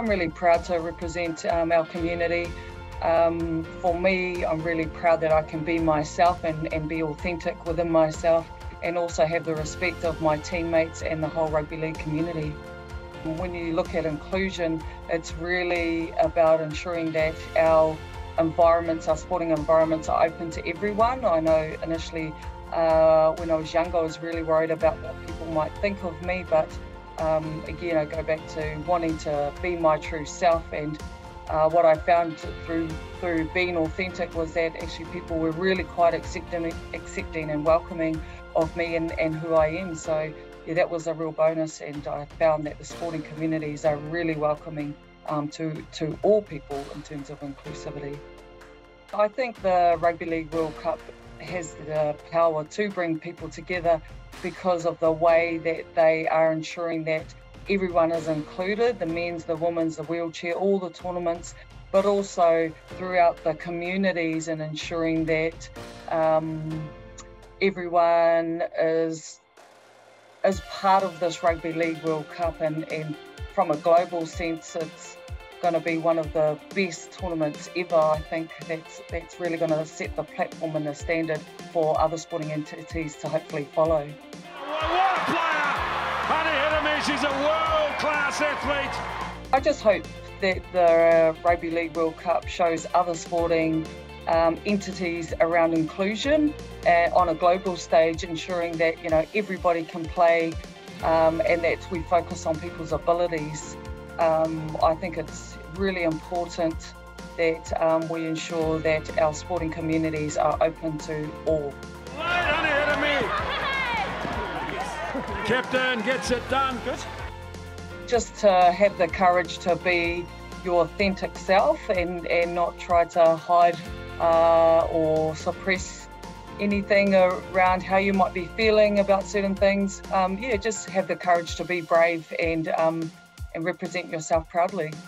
I'm really proud to represent um, our community. Um, for me, I'm really proud that I can be myself and, and be authentic within myself and also have the respect of my teammates and the whole rugby league community. When you look at inclusion, it's really about ensuring that our environments, our sporting environments are open to everyone. I know initially uh, when I was younger, I was really worried about what people might think of me, but um, again, I go back to wanting to be my true self and uh, what I found through through being authentic was that actually people were really quite accepting, accepting and welcoming of me and, and who I am. So yeah, that was a real bonus, and I found that the sporting communities are really welcoming um, to to all people in terms of inclusivity. I think the Rugby League World Cup has the power to bring people together because of the way that they are ensuring that everyone is included the men's, the women's, the wheelchair, all the tournaments, but also throughout the communities and ensuring that um, everyone is is part of this Rugby League World Cup and, and from a global sense it's going to be one of the best tournaments ever. I think that's that's really going to set the platform and the standard for other sporting entities to hopefully follow. What a player! Honey Hireme is a world-class athlete. I just hope that the uh, Rugby League World Cup shows other sporting um, entities around inclusion uh, on a global stage, ensuring that you know everybody can play um, and that we focus on people's abilities. Um, I think it's really important that um, we ensure that our sporting communities are open to all. Captain gets it done. Good. Just to have the courage to be your authentic self and, and not try to hide uh, or suppress anything around how you might be feeling about certain things. Um, yeah, just have the courage to be brave and um, and represent yourself proudly.